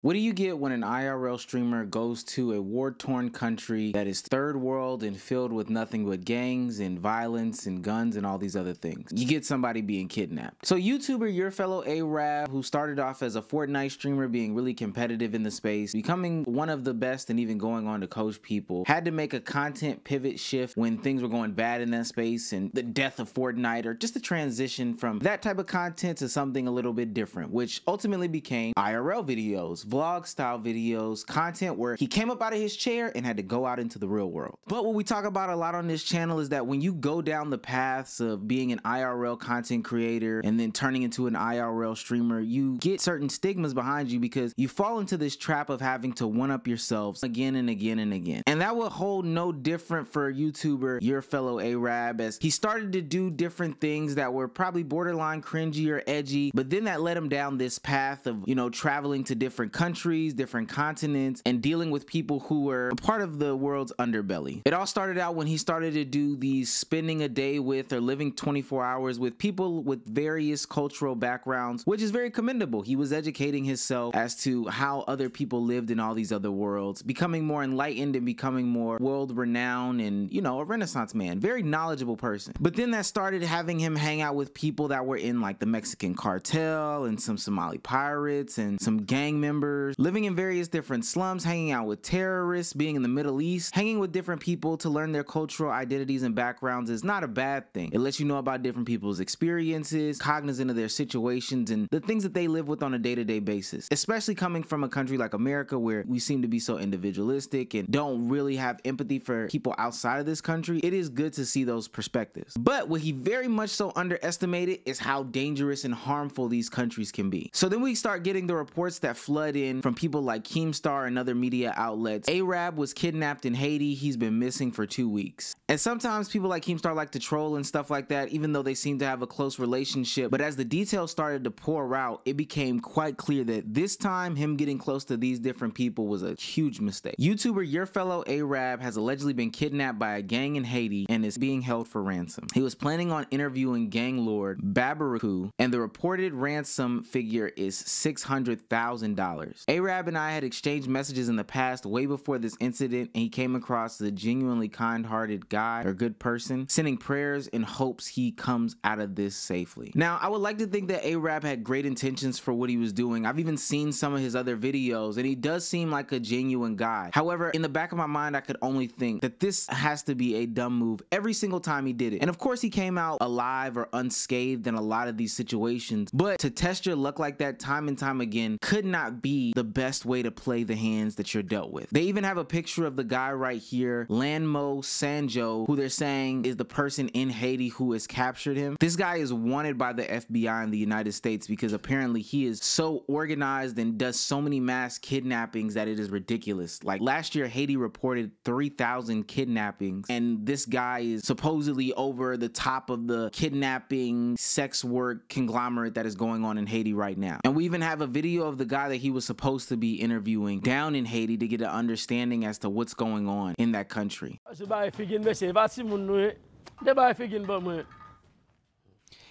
What do you get when an IRL streamer goes to a war torn country that is third world and filled with nothing but gangs and violence and guns and all these other things? You get somebody being kidnapped. So, YouTuber Your Fellow Arab, who started off as a Fortnite streamer being really competitive in the space, becoming one of the best and even going on to coach people, had to make a content pivot shift when things were going bad in that space and the death of Fortnite or just the transition from that type of content to something a little bit different, which ultimately became IRL videos vlog style videos, content where he came up out of his chair and had to go out into the real world. But what we talk about a lot on this channel is that when you go down the paths of being an IRL content creator and then turning into an IRL streamer, you get certain stigmas behind you because you fall into this trap of having to one up yourselves again and again and again. And that would hold no different for a YouTuber, your fellow Arab, as he started to do different things that were probably borderline cringy or edgy, but then that led him down this path of, you know, traveling to different countries, different continents, and dealing with people who were part of the world's underbelly. It all started out when he started to do these spending a day with or living 24 hours with people with various cultural backgrounds, which is very commendable. He was educating himself as to how other people lived in all these other worlds, becoming more enlightened and becoming more world renowned and, you know, a renaissance man, very knowledgeable person. But then that started having him hang out with people that were in like the Mexican cartel and some Somali pirates and some gang members members, living in various different slums, hanging out with terrorists, being in the Middle East, hanging with different people to learn their cultural identities and backgrounds is not a bad thing. It lets you know about different people's experiences, cognizant of their situations, and the things that they live with on a day to day basis. Especially coming from a country like America where we seem to be so individualistic and don't really have empathy for people outside of this country, it is good to see those perspectives. But what he very much so underestimated is how dangerous and harmful these countries can be. So then we start getting the reports that flood in from people like Keemstar and other media outlets. Arab was kidnapped in Haiti. He's been missing for two weeks. And sometimes people like Keemstar like to troll and stuff like that, even though they seem to have a close relationship. But as the details started to pour out, it became quite clear that this time him getting close to these different people was a huge mistake. YouTuber Your Fellow Arab has allegedly been kidnapped by a gang in Haiti and is being held for ransom. He was planning on interviewing gang lord Babaraku, and the reported ransom figure is $600,000. Arab and I had exchanged messages in the past way before this incident and he came across as a genuinely kind-hearted guy or good person, sending prayers in hopes he comes out of this safely. Now, I would like to think that Arab had great intentions for what he was doing. I've even seen some of his other videos and he does seem like a genuine guy. However, in the back of my mind, I could only think that this has to be a dumb move every single time he did it. And of course, he came out alive or unscathed in a lot of these situations, but to test your luck like that time and time again could not be the best way to play the hands that you're dealt with. They even have a picture of the guy right here, Lanmo Sanjou, who they're saying is the person in Haiti who has captured him. This guy is wanted by the FBI in the United States because apparently he is so organized and does so many mass kidnappings that it is ridiculous. Like last year, Haiti reported 3,000 kidnappings, and this guy is supposedly over the top of the kidnapping sex work conglomerate that is going on in Haiti right now. And we even have a video of the guy that he was supposed to be interviewing down in Haiti to get an understanding as to what's going on in that country.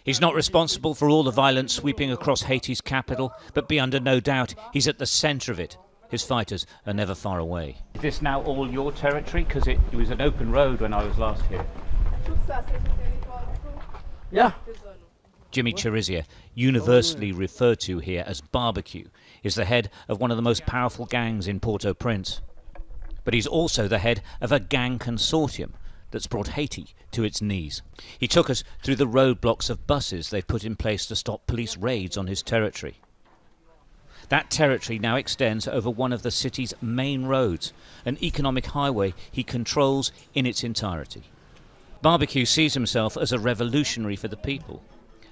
He's not responsible for all the violence sweeping across Haiti's capital, but be under no doubt he's at the centre of it. His fighters are never far away. Is this now all your territory? Because it, it was an open road when I was last here. Yeah. Jimmy Cherizier, universally referred to here as Barbecue, is the head of one of the most powerful gangs in Port-au-Prince. But he's also the head of a gang consortium that's brought Haiti to its knees. He took us through the roadblocks of buses they've put in place to stop police raids on his territory. That territory now extends over one of the city's main roads, an economic highway he controls in its entirety. Barbecue sees himself as a revolutionary for the people,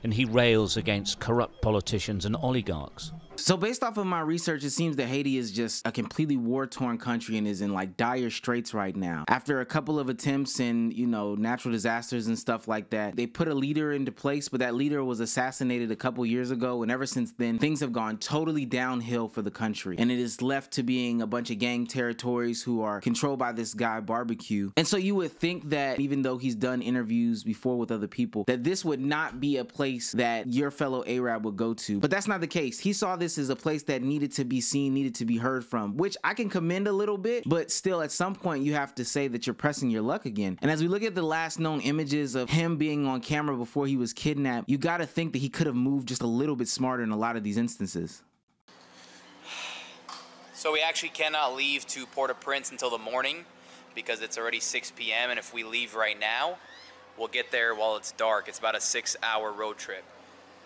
and he rails against corrupt politicians and oligarchs. So based off of my research, it seems that Haiti is just a completely war-torn country and is in like dire straits right now. After a couple of attempts and, you know, natural disasters and stuff like that, they put a leader into place, but that leader was assassinated a couple years ago. And ever since then, things have gone totally downhill for the country. And it is left to being a bunch of gang territories who are controlled by this guy, Barbecue. And so you would think that even though he's done interviews before with other people, that this would not be a place place that your fellow Arab would go to. But that's not the case. He saw this as a place that needed to be seen, needed to be heard from, which I can commend a little bit, but still at some point you have to say that you're pressing your luck again. And as we look at the last known images of him being on camera before he was kidnapped, you got to think that he could have moved just a little bit smarter in a lot of these instances. So we actually cannot leave to Port-au-Prince until the morning because it's already 6 p.m. and if we leave right now, we'll get there while it's dark. It's about a six hour road trip.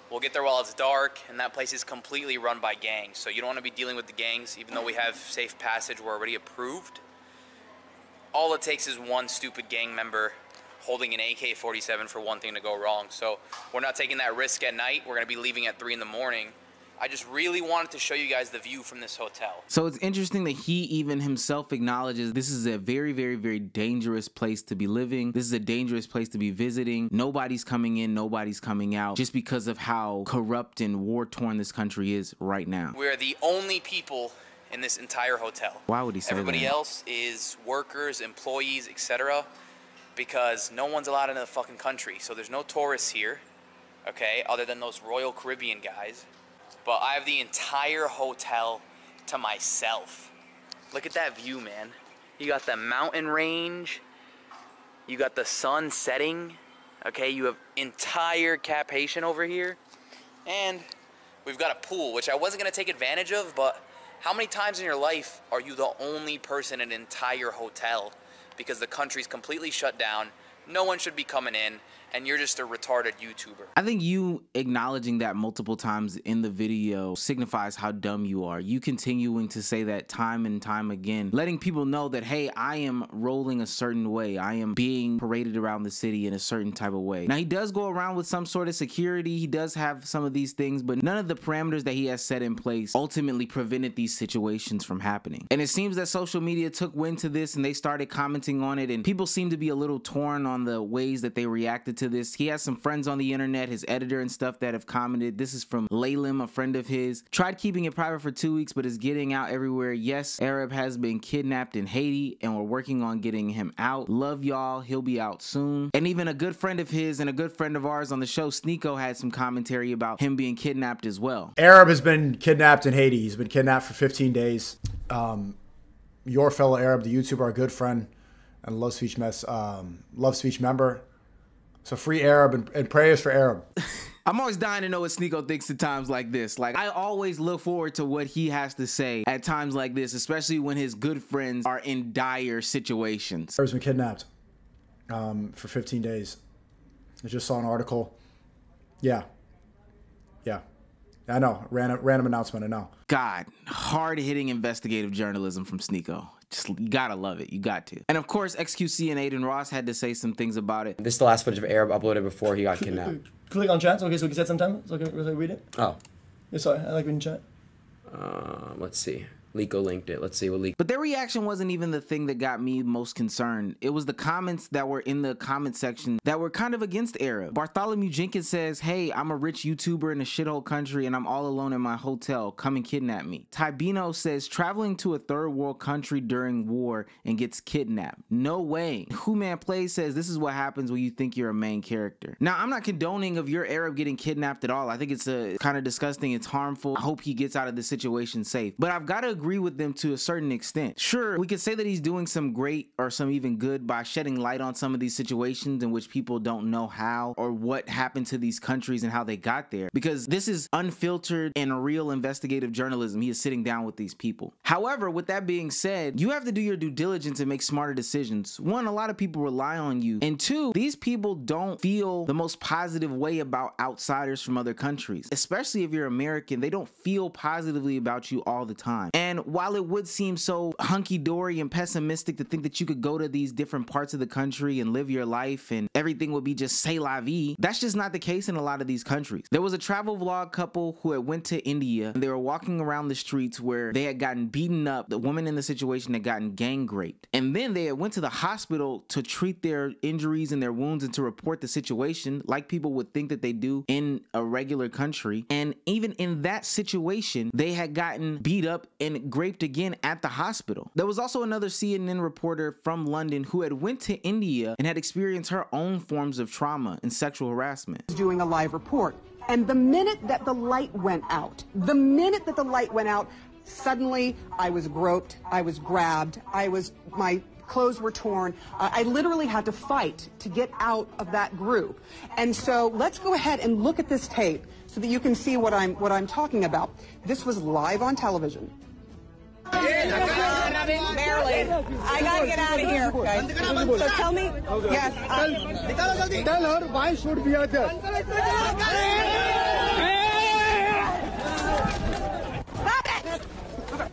We'll get there while it's dark and that place is completely run by gangs. So you don't want to be dealing with the gangs even though we have safe passage, we're already approved. All it takes is one stupid gang member holding an AK-47 for one thing to go wrong. So we're not taking that risk at night. We're going to be leaving at 3 in the morning I just really wanted to show you guys the view from this hotel. So it's interesting that he even himself acknowledges this is a very, very, very dangerous place to be living. This is a dangerous place to be visiting. Nobody's coming in, nobody's coming out just because of how corrupt and war torn this country is right now. We're the only people in this entire hotel. Why would he say that? Everybody that? else is workers, employees, etc. Because no one's allowed into the fucking country. So there's no tourists here, okay, other than those Royal Caribbean guys but I have the entire hotel to myself. Look at that view, man. You got the mountain range, you got the sun setting, okay? You have entire Cap-Haïtien over here, and we've got a pool, which I wasn't gonna take advantage of, but how many times in your life are you the only person in an entire hotel because the country's completely shut down, no one should be coming in, and you're just a retarded YouTuber. I think you acknowledging that multiple times in the video signifies how dumb you are. You continuing to say that time and time again, letting people know that, hey, I am rolling a certain way. I am being paraded around the city in a certain type of way. Now, he does go around with some sort of security. He does have some of these things, but none of the parameters that he has set in place ultimately prevented these situations from happening. And it seems that social media took wind to this and they started commenting on it, and people seem to be a little torn on the ways that they reacted to this. He has some friends on the internet, his editor and stuff that have commented. This is from Laylim, a friend of his. Tried keeping it private for two weeks, but is getting out everywhere. Yes, Arab has been kidnapped in Haiti, and we're working on getting him out. Love y'all. He'll be out soon. And even a good friend of his and a good friend of ours on the show, Sneako, had some commentary about him being kidnapped as well. Arab has been kidnapped in Haiti. He's been kidnapped for 15 days. Um, your fellow Arab, the YouTuber, our good friend and Love Speech mess, um, Love Speech member, so free Arab and, and prayers for Arab. I'm always dying to know what Sneako thinks at times like this. Like I always look forward to what he has to say at times like this, especially when his good friends are in dire situations. Arab's been kidnapped um, for 15 days. I just saw an article. Yeah. Yeah. I know. Random, random announcement. I know. God, hard hitting investigative journalism from Sneako. Just you gotta love it. You got to. And of course, XQC and Adin Ross had to say some things about it. This is the last footage of Arab uploaded before he got kidnapped. Click on chat, okay, so we can set some time, so I can really read it. Oh, Yeah, sorry, I like reading chat. uh, let's see. Linked it. Let's see what. But their reaction wasn't even the thing that got me most concerned. It was the comments that were in the comment section that were kind of against Arab. Bartholomew Jenkins says, Hey, I'm a rich YouTuber in a shithole country and I'm all alone in my hotel. Come and kidnap me. Tybino says, Traveling to a third world country during war and gets kidnapped. No way. Who Man Plays says, This is what happens when you think you're a main character. Now, I'm not condoning of your Arab getting kidnapped at all. I think it's uh, a kind of disgusting. It's harmful. I hope he gets out of the situation safe. But I've got to agree with them to a certain extent. Sure, we could say that he's doing some great or some even good by shedding light on some of these situations in which people don't know how or what happened to these countries and how they got there. Because this is unfiltered and real investigative journalism. He is sitting down with these people. However, with that being said, you have to do your due diligence and make smarter decisions. One, a lot of people rely on you. And two, these people don't feel the most positive way about outsiders from other countries. Especially if you're American, they don't feel positively about you all the time. And while it would seem so hunky dory and pessimistic to think that you could go to these different parts of the country and live your life and everything would be just say la vie, that's just not the case in a lot of these countries. There was a travel vlog couple who had went to India and they were walking around the streets where they had gotten beaten up. The woman in the situation had gotten gang raped. And then they had went to the hospital to treat their injuries and their wounds and to report the situation like people would think that they do in a regular country. And even in that situation, they had gotten beat up and then raped again at the hospital. There was also another CNN reporter from London who had went to India and had experienced her own forms of trauma and sexual harassment. Doing a live report. And the minute that the light went out, the minute that the light went out, suddenly I was groped, I was grabbed, I was, my clothes were torn. Uh, I literally had to fight to get out of that group. And so let's go ahead and look at this tape so that you can see what I'm, what I'm talking about. This was live on television. Barely. I gotta get out of here, guys. So tell me, yes. Uh, Tell her why should be out there.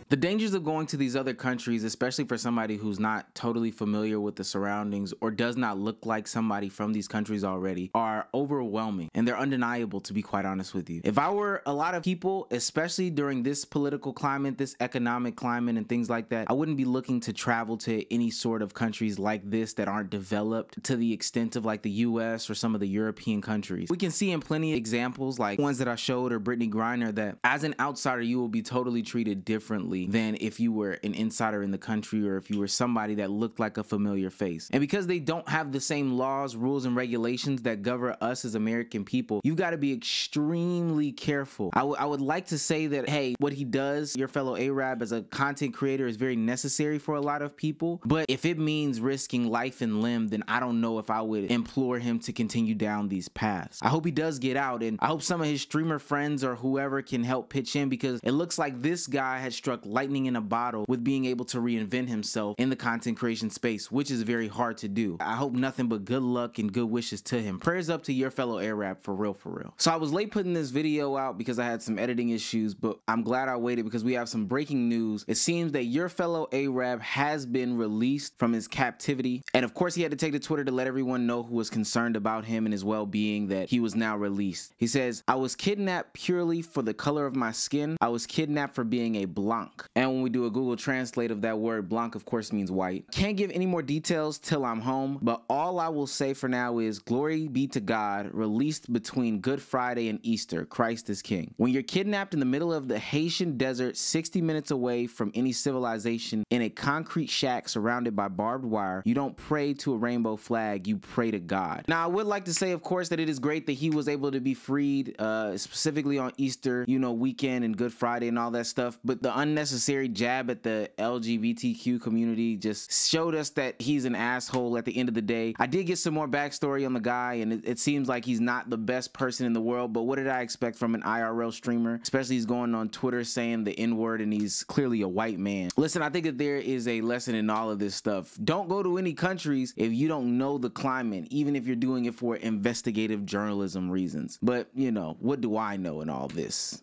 The dangers of going to these other countries, especially for somebody who's not totally familiar with the surroundings or does not look like somebody from these countries already, are overwhelming and they're undeniable, to be quite honest with you. If I were a lot of people, especially during this political climate, this economic climate, and things like that, I wouldn't be looking to travel to any sort of countries like this that aren't developed to the extent of like the US or some of the European countries. We can see in plenty of examples, like ones that I showed or Brittney Griner, that as an outsider, you will be totally treated differently than if you were an insider in the country or if you were somebody that looked like a familiar face. And because they don't have the same laws, rules, and regulations that govern us as American people, you've got to be extremely careful. I, I would like to say that, hey, what he does, your fellow Arab as a content creator, is very necessary for a lot of people. But if it means risking life and limb, then I don't know if I would implore him to continue down these paths. I hope he does get out, and I hope some of his streamer friends or whoever can help pitch in because it looks like this guy had struck lightning in a bottle with being able to reinvent himself in the content creation space, which is very hard to do. I hope nothing but good luck and good wishes to him. Prayers up to your fellow Arab for real, for real. So I was late putting this video out because I had some editing issues, but I'm glad I waited because we have some breaking news. It seems that your fellow Arab has been released from his captivity. And of course, he had to take to Twitter to let everyone know who was concerned about him and his well being that he was now released. He says, I was kidnapped purely for the color of my skin. I was kidnapped for being a blanc. And when we do a Google translate of that word, blanc of course means white. Can't give any more details till I'm home, but all I will say for now is glory be to God, released between Good Friday and Easter, Christ is King. When you're kidnapped in the middle of the Haitian desert, 60 minutes away from any civilization, in a concrete shack surrounded by barbed wire, you don't pray to a rainbow flag, you pray to God. Now, I would like to say, of course, that it is great that he was able to be freed, uh, specifically on Easter, you know, weekend and Good Friday and all that stuff, but the unnecessary jab at the LGBTQ community just showed us that he's an asshole at the end of the day. I did get some more backstory on the guy, and it, it seems like he's not the best person in the world, but what did I expect from an IRL streamer? Especially he's going on Twitter saying the N word, and he's clearly a white man. Listen, I think that there is a lesson in all of this stuff. Don't go to any countries if you don't know the climate, even if you're doing it for investigative journalism reasons. But, you know, what do I know in all this?